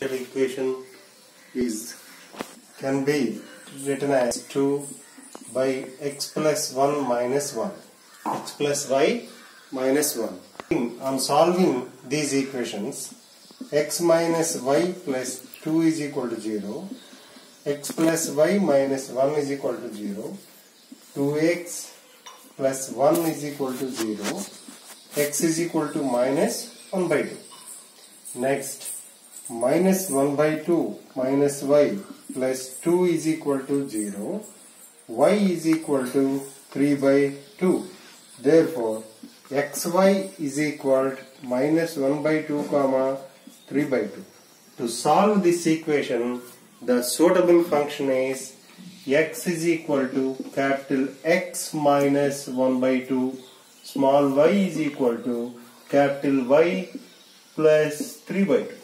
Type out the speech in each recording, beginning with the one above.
The equation is can be written as 2 by x plus 1 minus 1 x plus y minus 1 on solving these equations x minus y plus 2 is equal to 0 x plus y minus 1 is equal to 0 2x plus 1 is equal to 0 x is equal to minus 1 by 2 next minus 1 by 2 minus y plus 2 is equal to 0 y is equal to 3 by 2 therefore xy is equal to minus 1 by 2 comma 3 by 2 to solve this equation the suitable function is x is equal to capital X minus 1 by 2 small y is equal to capital Y plus 3 by 2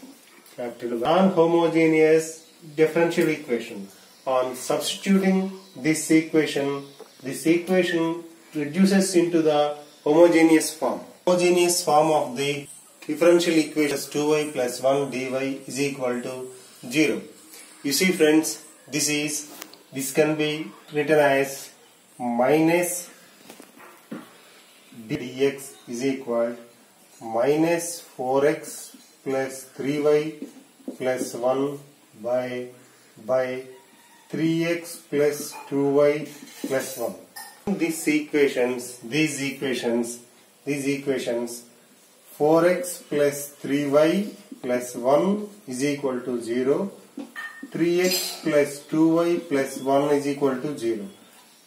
non-homogeneous differential equation. On substituting this equation this equation reduces into the homogeneous form. Homogeneous form of the differential equation is 2y plus 1 dy is equal to 0 you see friends this is this can be written as minus dx is equal minus 4x plus 3y plus 1 by by 3x plus 2y plus 1 these equations these equations these equations 4x plus 3y plus 1 is equal to 0 3x plus 2y plus 1 is equal to 0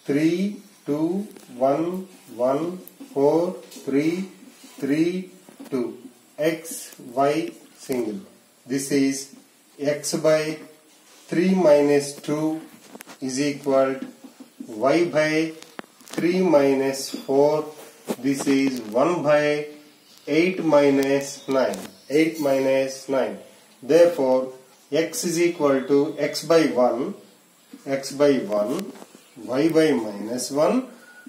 3 2 1 1 4 3 3 2 x y single. This is x by 3 minus 2 is equal y by 3 minus 4 this is 1 by 8 minus 9 8 minus 9 therefore x is equal to x by 1 x by 1 y by minus 1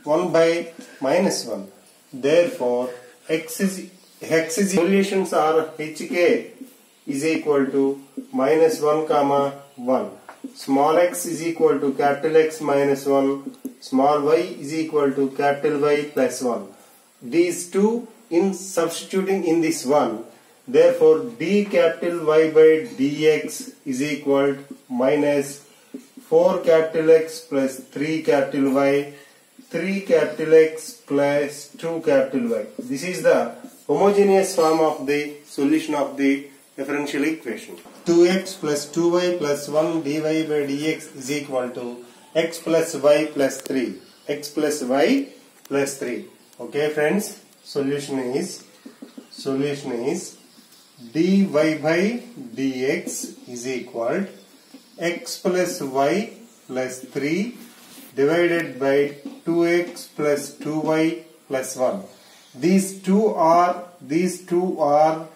1 by minus 1 therefore x is is solutions are hk is equal to minus 1 comma 1 small x is equal to capital X minus 1 small y is equal to capital Y plus 1 these two in substituting in this one. Therefore d capital Y by dx is equal to minus 4 capital X plus 3 capital Y 3 capital X plus 2 capital Y. This is the homogeneous form of the solution of the differential equation. 2x plus 2y plus 1 dy by dx is equal to x plus y plus 3 x plus y plus 3 okay friends? Solution is solution is dy by dx is equal to x plus y plus 3 divided by 2x plus 2y plus 1 these two are these two are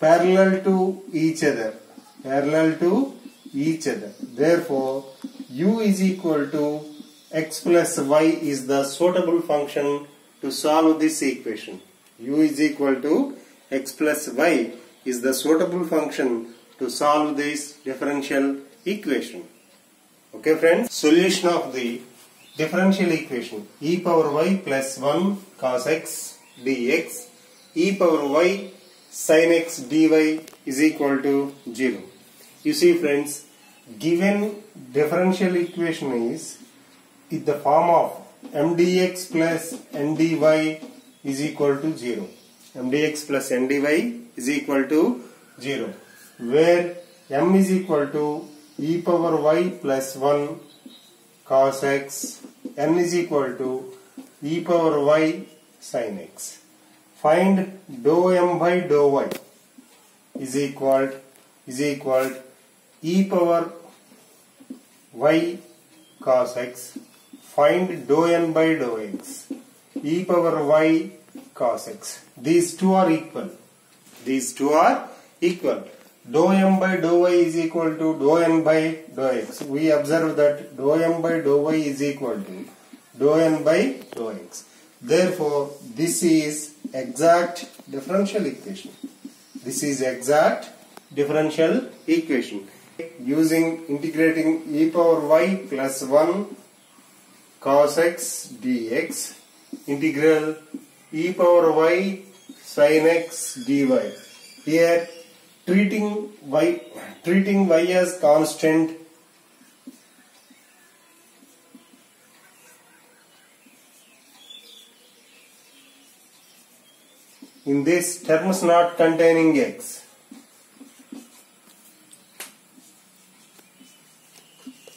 parallel to each other. Parallel to each other. Therefore u is equal to x plus y is the suitable function to solve this equation. u is equal to x plus y is the suitable function to solve this differential equation. Okay friends? Solution of the differential equation. E power y plus 1 cos x dx. E power y sin x dy is equal to 0 you see friends given differential equation is in the form of mdx plus ndy is equal to 0 mdx plus ndy is equal to 0 where m is equal to e power y plus 1 cos x n is equal to e power y sin x. Find dou m by dou y is equal is equal e power y cos x. Find dou n by dou x e power y cos x. These two are equal. These two are equal dou m by dou y is equal to dou n by dou x. We observe that dou m by dou y is equal to dou n by dou x. Therefore this is exact differential equation. This is exact differential equation. Using integrating e power y plus 1 cos x dx integral e power y sin x dy. Here treating y treating y as constant? In this terms not containing x.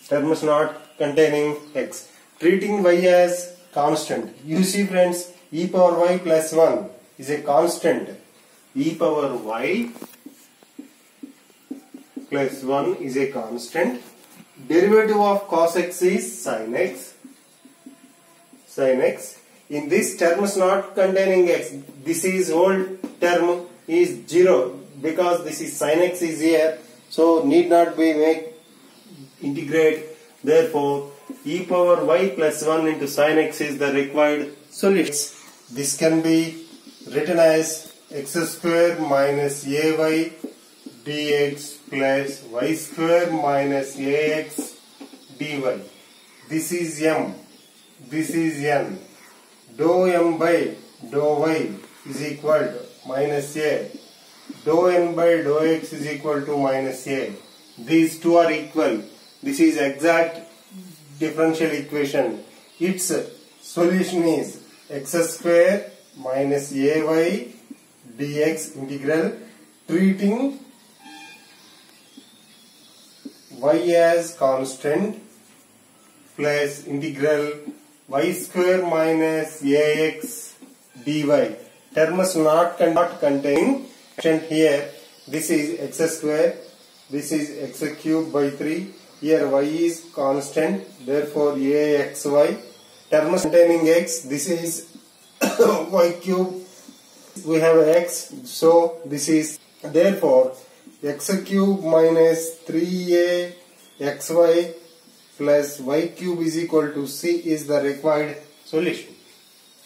Terms not containing x. Treating y as constant. You see friends e power y plus 1 is a constant. E power y plus 1 is a constant. Derivative of cos x is sin x. Sin x. In this term is not containing x. This is whole term is 0 because this is sin x is here. So need not be make integrate. Therefore e power y plus 1 into sin x is the required solution this can be written as x square minus ay dx plus y square minus ax dy. This is m. This is n. Dou m by dou y is equal to minus a. Dou n by dou x is equal to minus a. These two are equal. This is exact differential equation. Its solution is x square minus ay dx integral treating y as constant plus integral y square minus ax dy. Terms not cannot contain and here this is x square this is x cube by 3 here y is constant therefore axy. Terms containing x this is y cube we have x so this is therefore x cube minus 3a xy plus y cube is equal to c is the required solution.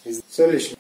Is solution